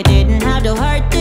I didn't have to hurt